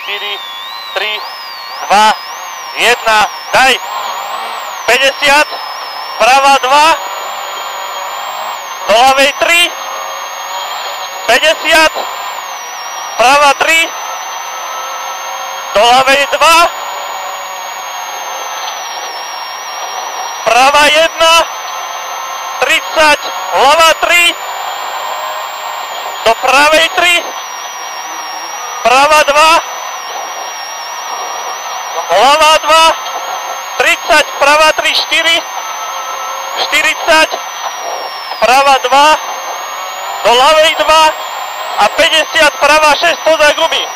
3, 2, 1, daj! 50, pravá 2, do ľavej 3, 50, pravá 3, do ľavej 2, pravá 1, 30, ľavá 3, do pravej 3, pravá 2, ľavá 2, 30, pravá 3, 4, 40, pravá 2, do ľavej 2 a 50, pravá 6, spoza gumy.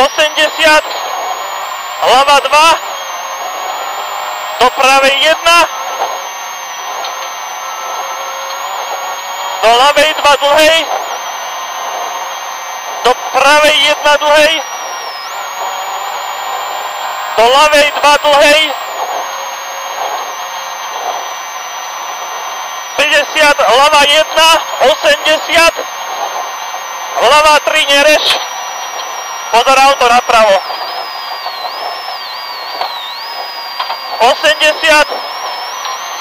Osemdesiat, hlava 2, do pravej 1, do ľavej 2 dlhej, do pravej 1 dlhej, do ľavej 2 dlhej, 50, hlava 1, 80, hlava 3 nereš, pozor auto napravo. 80,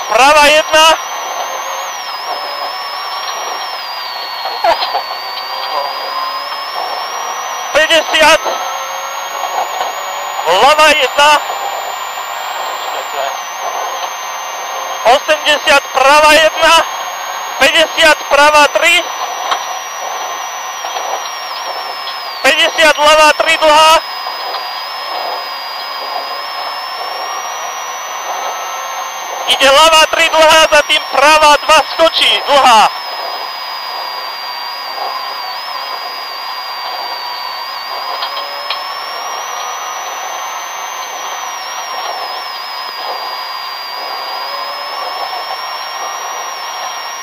prava 1, Päťdesiat, hlava jedna, 80 prava 1, 50 prava 3, 50 ľavá 3 dlhá, ide ľavá 3 dlhá, za tým pravá 2 skočí dlhá.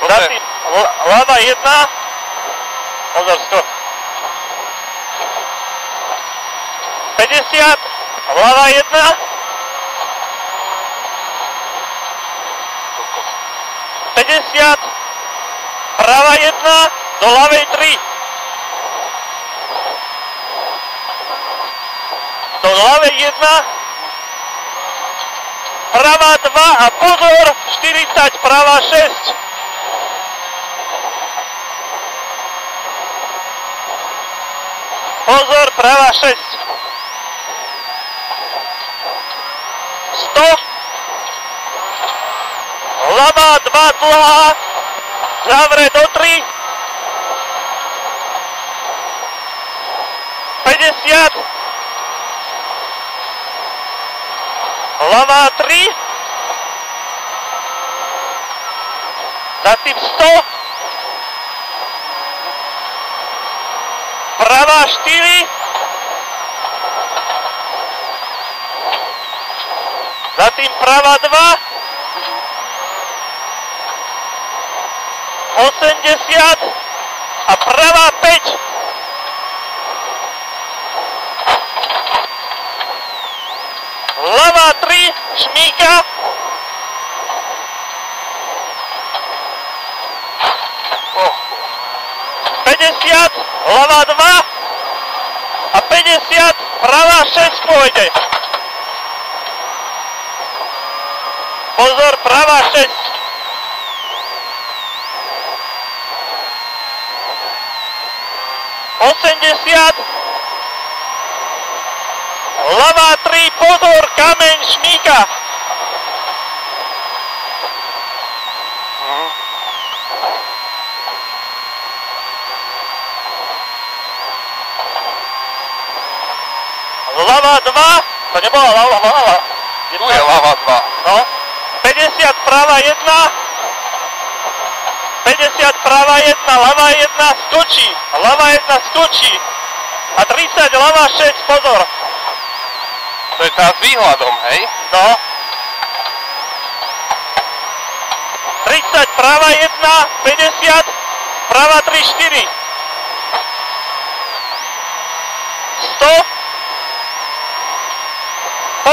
Za tým l- ľava 1, pozor skok. 50, ľava 1, 50, prava 1, do ľavej 3. Do ľavej 1, prava 2 a pozor, 40, prava 6. Pozor, prava 6. 100. Ľavá 2 dlhá. Zavre do 3. 50. Ľavá 3. Za tým 100. Pravá 4. Za tým pravá 2. 80 a pravá 5. Ľavá 3, šmíka. Oh. 50, ľavá 2 a 50, pravá 6 pôjde. Pozor, pravá 6. Osemdesiat. Ľavá 3, pozor, kameň, šmíka. Ľavá 2, to nebola ľavá, ľavá. Tu je lava 2. No, 50 prava 1, 50 prava 1, ľavá 1 skočí, ľavá 1 skočí a 30 ľavá 6, pozor. To je tá s výhľadom, hej? No. 30 prava 1, 50, prava 3, 4. 100.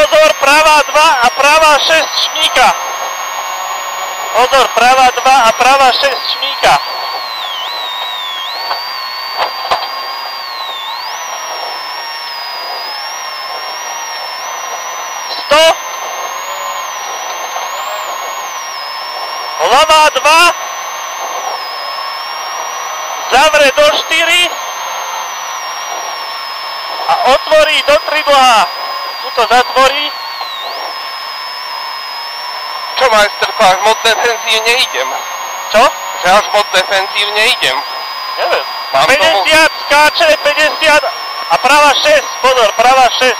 Pozor, pravá 2 a pravá 6 šmíka. Pozor, pravá 2 a pravá 6 šmíka. Sto. Ľavá 2. Zavre do 4. A otvorí do 3 dlhá. Tuto zatvorí. Čo majsterko, až moc defenzívne idem. Čo? Že až moc defenzívne idem. Neviem. Mám 50, skáče, 50 a práva 6, pozor, práva 6.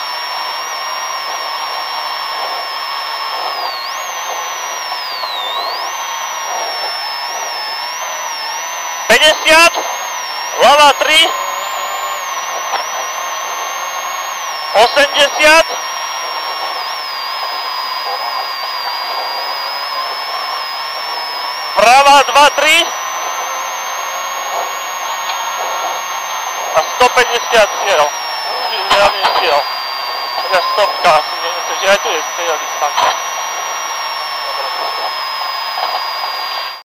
Päťdesiat, hlava 3, 80, Pravá 2, 3 a 150 cieľ. Žiadny cieľ. Teda stovka asi nie, takže aj tu je cieľ distanca.